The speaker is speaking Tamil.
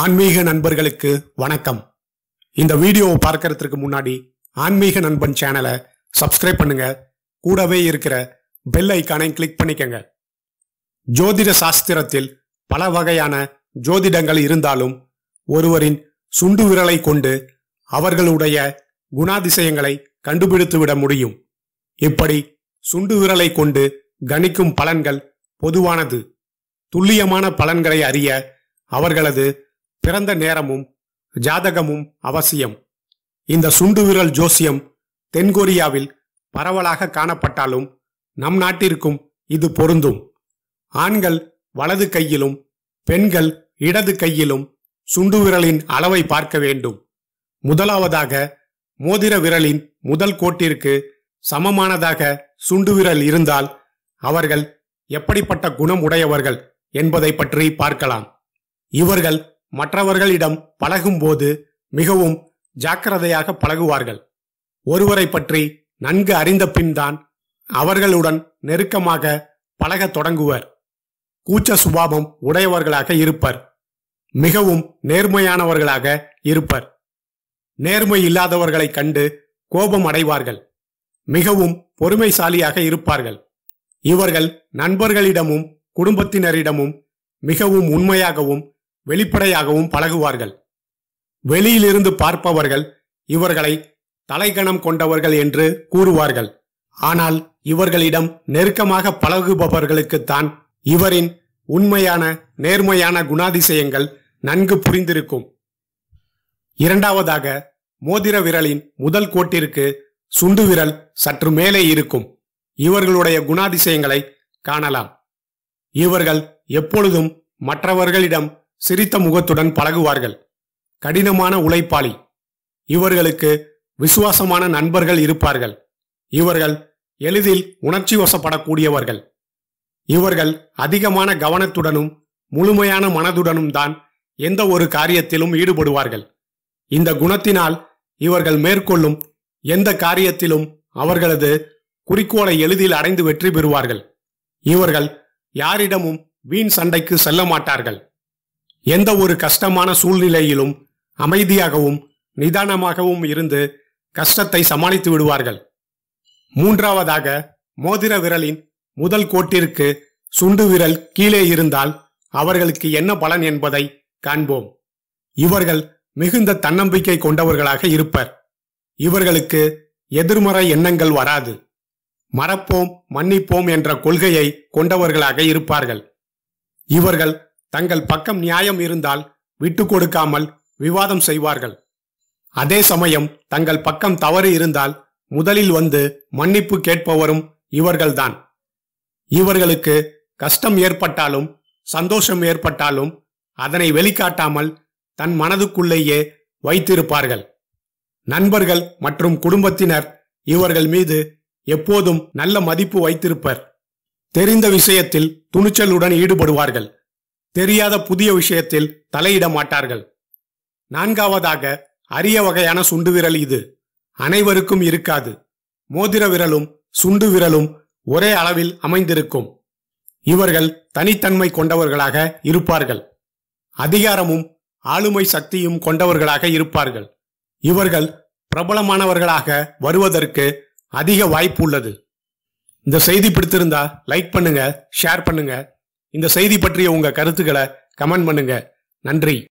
ஆன்மீக நண்பர்களுக்கு வணக்கம். இந்த வீடியோவை பார்க்கறதுக்கு முன்னாடி ஆன்மீக நண்பன் சேனலை சப்ஸ்கிரைப் பண்ணுங்க. கூடவே இருக்கிற பெல் ஐக்கானை கிளிக் பண்ணிக்கங்க. ஜோதிட சாஸ்திரத்தில் பல வகையான ஜோதிடங்கள் இருந்தாலும் ஒருவரின் சுண்டு விரலை கொண்டு அவர்களுடைய குணாதிசயங்களை கண்டுபிடித்துவிட முடியும். இப்படி சுண்டு விரலை கொண்டு கணிக்கும் பலன்கள் பொதுவானது. துல்லியமான பலன்களை அறிய அவர்களது பிறந்த நேரமும் ஜாதகமும் அவசியம். இந்த சுண்டு விரல் ஜோசியம் தென்கொரியாவில் பரவலாக காணப்பட்டாலும் நம் நாட்டிற்கும் இது பொருந்தும். ஆண்கள் வலது கையிலும் பெண்கள் இடது கையிலும் சுண்டு விரலின் அளவை பார்க்க வேண்டும். முதலாவதாக மோதிர விரலின் முதல் கோட்டிற்கு சமமானதாக சுண்டு விரல் இருந்தால் அவர்கள் எப்படிப்பட்ட குணம் உடையவர்கள் என்பதை பற்றி பார்க்கலாம். இவர்கள் மற்றவர்களிடம் பழகும்போது மிகவும் ஜாக்கிரதையாக பழகுவார்கள். ஒருவரை பற்றி நன்கு அறிந்த பின்தான் அவர்களுடன் நெருக்கமாக பழகத் தொடங்குவர். கூச்ச சுபாவம் உடையவர்களாக இருப்பர். மிகவும் நேர்மையானவர்களாக இருப்பர். நேர்மை இல்லாதவர்களைக் கண்டு கோபம் அடைவார்கள். மிகவும் பொறுமைசாலியாக இருப்பார்கள். இவர்கள் நண்பர்களிடமும் குடும்பத்தினரிடமும் மிகவும் உண்மையாகவும் வெளிப்படையாகவும் பழகுவார்கள். வெளியிலிருந்து பார்ப்பவர்கள் இவர்களை தலைகணம் கொண்டவர்கள் என்று கூறுவார்கள். ஆனால் இவர்களிடம் நெருக்கமாக பழகுபவர்களுக்குத்தான் இவரின் உண்மையான நேர்மையான குணாதிசயங்கள் நன்கு புரிந்திருக்கும். இரண்டாவதாக மோதிர விரலின் முதல் கோட்டிற்கு சுண்டு விரல் சற்று மேலே இருக்கும். இவர்களுடைய குணாதிசயங்களை காணலாம். இவர்கள் எப்பொழுதும் மற்றவர்களிடம் சிரித்த முகத்துடன் பழகுவார்கள். கடினமான உழைப்பாளி. இவர்களுக்கு விசுவாசமான நண்பர்கள் இருப்பார்கள். இவர்கள் எளிதில் உணர்ச்சி வசப்படக்கூடியவர்கள் இவர்கள் அதிகமான கவனத்துடனும் முழுமையான மனதுடனும் தான் எந்த ஒரு காரியத்திலும் ஈடுபடுவார்கள். இந்த குணத்தினால் இவர்கள் மேற்கொள்ளும் எந்த காரியத்திலும் அவர்களது குறிக்கோளை எளிதில் அடைந்து வெற்றி பெறுவார்கள். இவர்கள் யாரிடமும் வீண் சண்டைக்கு செல்ல மாட்டார்கள். எந்த ஒரு கஷ்டமான சூழ்நிலையிலும் அமைதியாகவும் நிதானமாகவும் இருந்து கஷ்டத்தை சமாளித்து விடுவார்கள். மூன்றாவதாக மோதிர விரலின் முதல் கோட்டிற்கு சுண்டு விரல் கீழே இருந்தால் அவர்களுக்கு என்ன பலன் என்பதை காண்போம். இவர்கள் மிகுந்த தன்னம்பிக்கை கொண்டவர்களாக இருப்பர். இவர்களுக்கு எதிர்மறை எண்ணங்கள் வராது. மறப்போம் மன்னிப்போம் என்ற கொள்கையை கொண்டவர்களாக இருப்பார்கள். இவர்கள் தங்கள் பக்கம் நியாயம் இருந்தால் விட்டு கொடுக்காமல் விவாதம் செய்வார்கள். அதே சமயம் தங்கள் பக்கம் தவறு இருந்தால் முதலில் வந்து மன்னிப்பு கேட்பவரும் இவர்கள்தான். இவர்களுக்கு கஷ்டம் ஏற்பட்டாலும் சந்தோஷம் ஏற்பட்டாலும் அதனை வெளிக்காட்டாமல் தன் மனதுக்குள்ளேயே வைத்திருப்பார்கள். நண்பர்கள் மற்றும் குடும்பத்தினர் இவர்கள் மீது எப்போதும் நல்ல மதிப்பு வைத்திருப்பர். தெரிந்த விஷயத்தில் துணிச்சலுடன் ஈடுபடுவார்கள். தெரியாத புதிய விஷயத்தில் தலையிட மாட்டார்கள். நான்காவதாக அரிய வகையான சுண்டு விரல் இது. அனைவருக்கும் இருக்காது. மோதிர விரலும் சுண்டு விரலும் ஒரே அளவில் அமைந்திருக்கும். இவர்கள் தனித்தன்மை கொண்டவர்களாக இருப்பார்கள். அதிகாரமும் ஆளுமை சக்தியும் கொண்டவர்களாக இருப்பார்கள். இவர்கள் பிரபலமானவர்களாக வருவதற்கு அதிக வாய்ப்பு உள்ளது. இந்த செய்தி பிடித்திருந்தா லைக் பண்ணுங்க ஷேர் பண்ணுங்க. இந்த செய்தி பற்றிய உங்க கருத்துக்களை கமெண்ட் பண்ணுங்க. நன்றி.